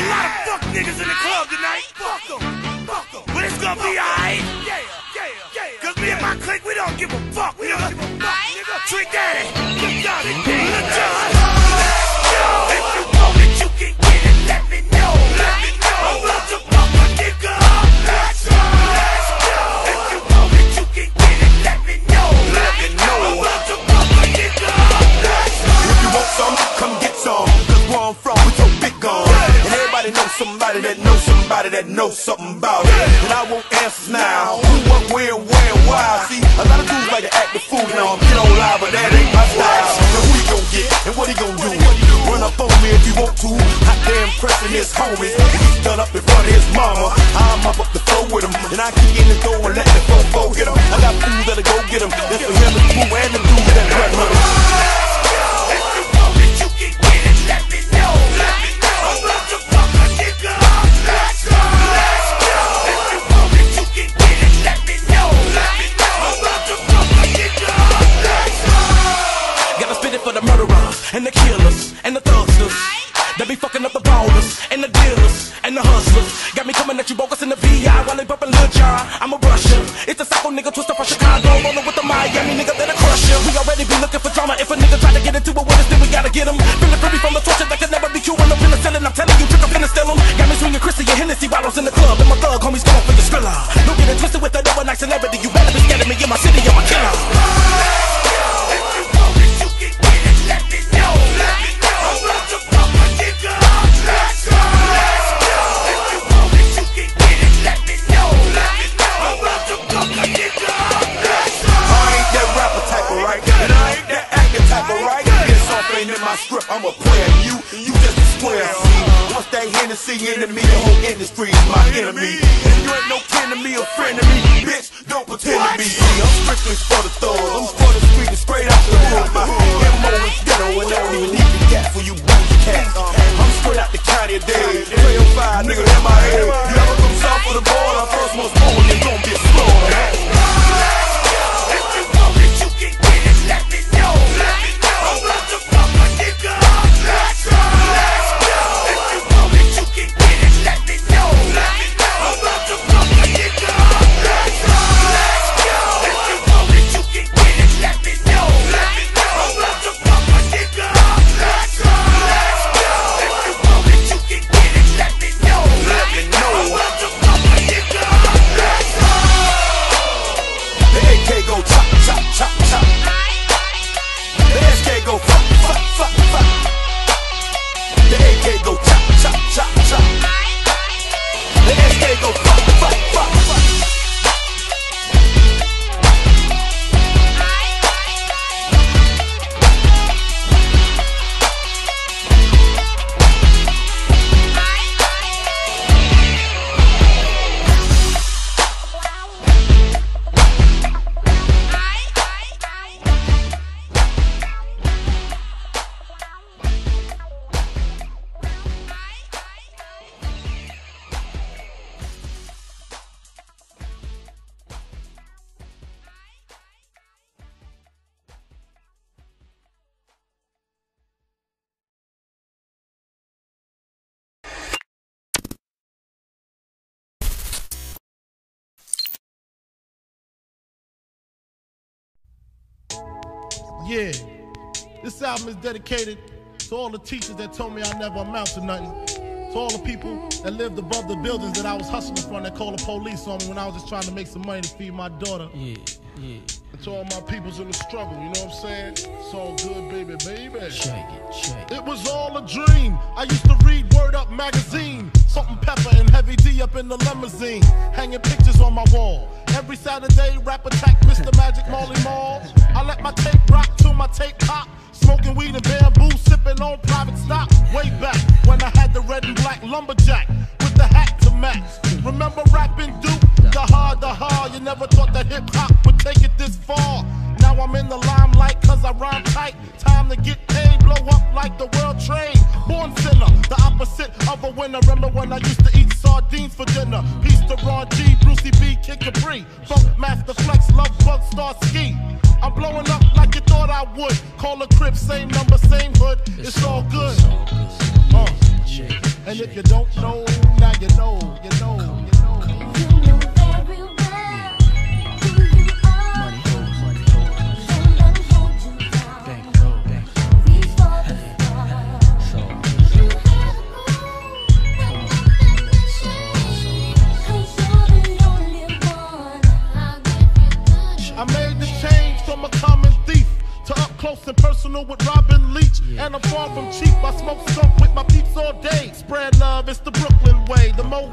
a lot of fuck niggas in the club tonight. Fuck them. Fuck them. But it's gonna be alright. Yeah, yeah, yeah. Cause me and my clique, we don't give a fuck, we don't give a fuck, nigga. Trick Daddy. Look John, Look John. If you want it, you can get it. Let me know. Let me know. I want to fuck a nigga. Let's go. Let's go. If you want it, you can get it. Let me know. Let me know. Oh, that knows something about it. And I want answers now. Who, what, where, where, why? See, a lot of dudes like to act the fool now. I'm Get on live, but that ain't my style. Now who he gon' get? And what he gon' do? Run up on me if you want to. Hot damn pressing his homies. He's done up in front of his mama. I'm up up the floor with him. And I kick in the door and let the fofo get him. I got fools that'll go get him. That's for him, the crew, It's a psycho nigga twister from Chicago. Rolling with the Miami nigga that'll crush you. We already be looking for drama. If a nigga try to get into it with us, then we gotta get him. Feeling free from the torture that can never be cured. I'm penicillin. I'm telling you, trick, finna steal him. Got me swinging Chrissy and Hennessy bottles in the club. And my thug homies going for the skrilla. Don't get it twisted with that Hennessy into me, the whole industry is my enemy. And you ain't no kin to me or friend to me, bitch. Don't pretend to be. See, I'm strictly for the thugs. I'm for the street and straight out the hood. My MO is ghetto, and I don't even need the gas for you booty cats. I'm straight out the county of. Trail five, nigga, Yeah. This album is dedicated to all the teachers that told me I never amount to nothing. To all the people that lived above the buildings that I was hustling from that called the police on me when I was just trying to make some money to feed my daughter. Yeah, yeah. And to all my peoples in the struggle, you know what I'm saying? It's all good, baby, baby. Shake it, shake it. It was all a dream. I used to read Word Up magazine. Salt-N-Pepa and Heavy D up in the limousine. Hanging pictures on my wall. Every Saturday, rap attack Mr. Magic Marley Marl. I let my tape rock till my tape pop. Smoking weed and bamboo, sipping on private stock. Way back when I had the red and black lumberjack with the hat to match. Remember rapping Duke? The hard, the hard. You never thought that hip hop would take it this far. Now I'm in the limelight cause I rhyme tight. Time to get paid, blow up like the world trade. Born sinner, the opposite of a winner. Remember when I used to eat sardines for dinner? Peace to Ron G, Brucey B, Kid Capri. Funkmaster Flex, Love Bug, Star Ski. I'm blowing up like you thought I would. Call a crib, same number, same hood. It's all good. Uh, and if you don't know, now you know, you know,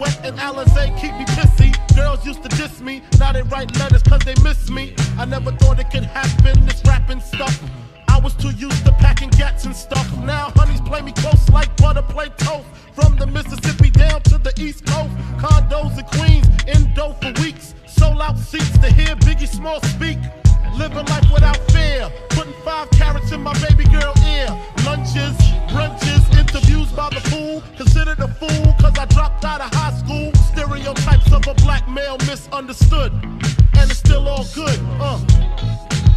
Moet and Alizé keep me pissy. Girls used to diss me. Now they write letters cause they miss me. I never thought it could happen, this rapping stuff. I was too used to packing gats and stuff. Now honeys play me close like butter play toast. From the Mississippi down to the East Coast. Condos in Queens, in dough for weeks. Sold out seats to hear Biggie Small speak. Living life without fear. Putting five carats in my baby girl ear. Lunches, brunches, interviews by the pool. Considered a fool cause I dropped out of male misunderstood. And it's still all good. Uh.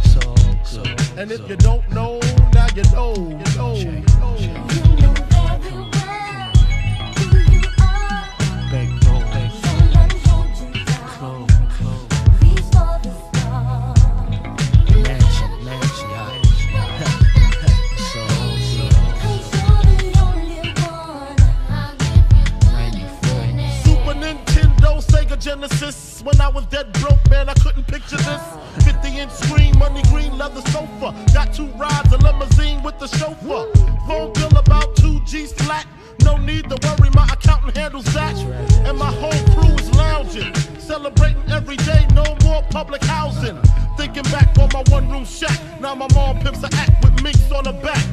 so good. And if you don't know, now. You know. Dead broke, man, I couldn't picture this. 50 inch screen, money green leather sofa. Got two rides, a limousine with the chauffeur. Phone bill about 2 G's flat. No need to worry, my accountant handles that. And my whole crew is lounging. Celebrating every day, no more public housing. Thinking back on my one room shack. Now my mom pimps a act with minks on her back.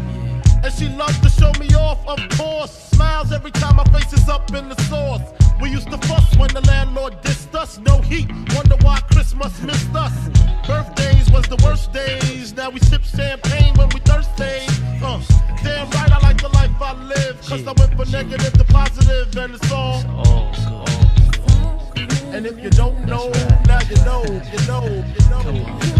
And she loves to show me off, of course. Smiles every time my face is up in the sauce. We used to fuss when the landlord dissed us. No heat, wonder why Christmas missed us. Birthdays was the worst days. Now we sip champagne when we thirsty. Uh, damn right, I like the life I live. Cause I went from negative to positive, and it's all. All all good. And if you don't know, now you know, you know, you know. You know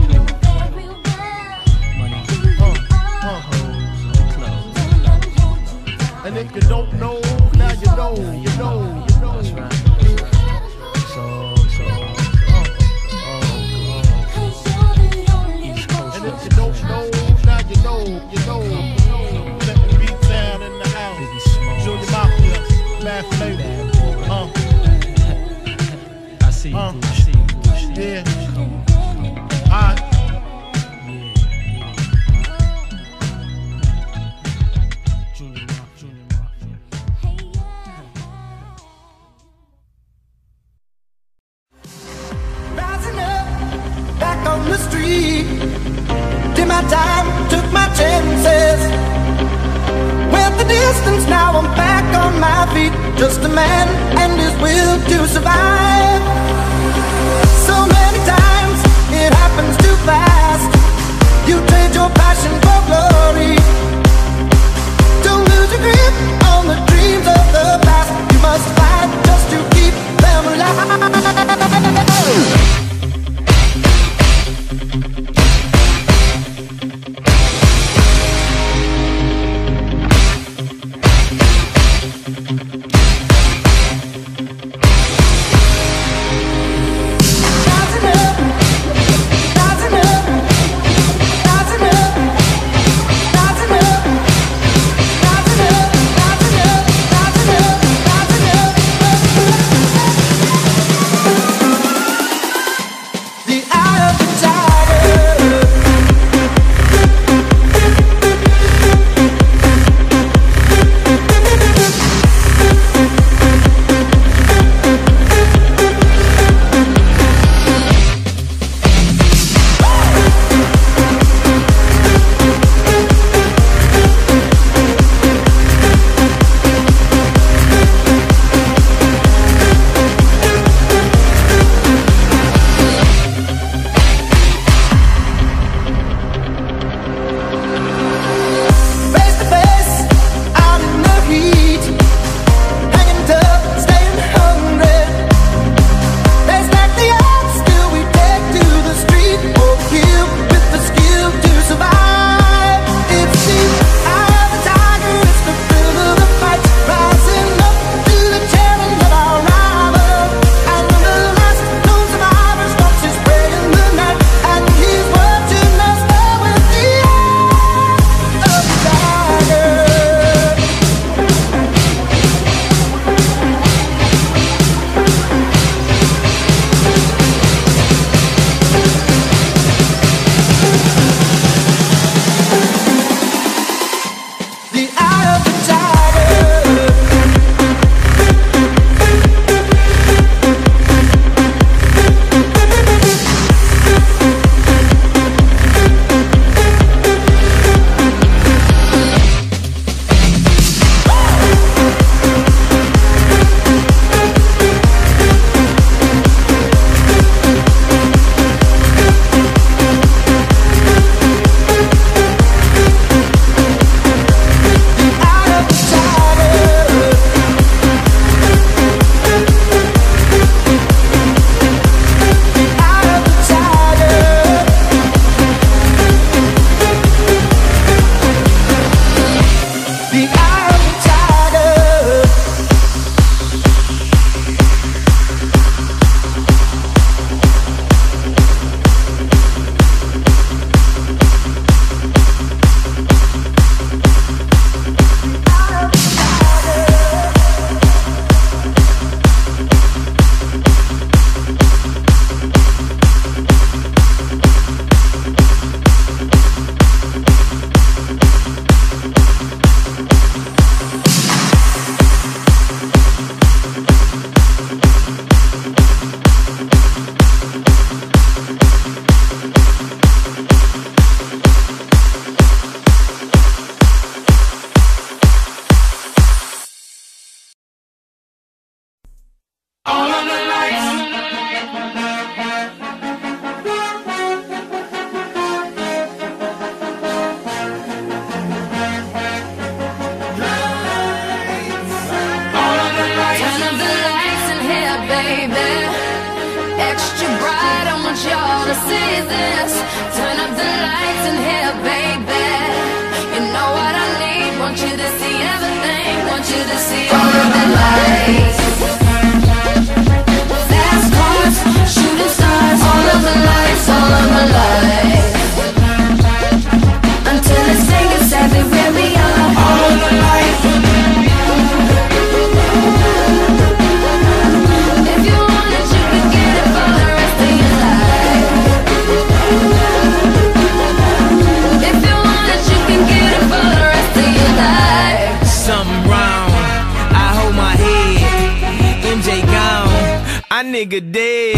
I nigga dead.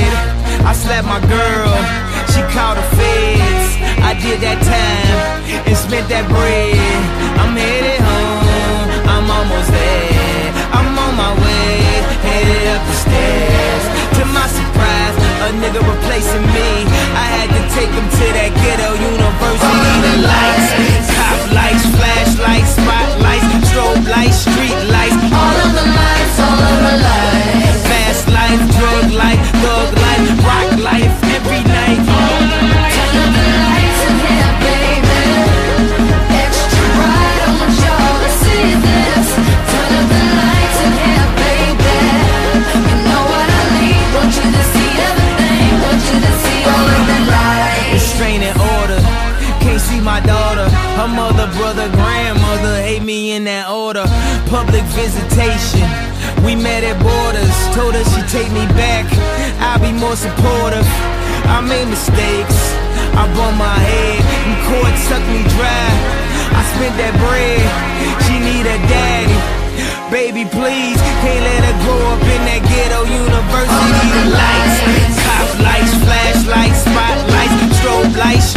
I slapped my girl. She called the feds. I did that time and spent that bread. I'm headed home. I'm almost there. I'm on my way. Headed up the stairs. To my surprise, a nigga replacing me. I had to take him to that ghetto university. The lights, cop lights, flashlights, daughter. Her mother, brother, grandmother hate me in that order. Public visitation. We met at borders. Told her she'd take me back. I'll be more supportive. I made mistakes. I bumped my head. And court sucked me dry. I spent that bread. She need a daddy. Baby, please, can't let her grow up in that ghetto university. The lights, cop lights, flashlights, spotlights, strobe lights,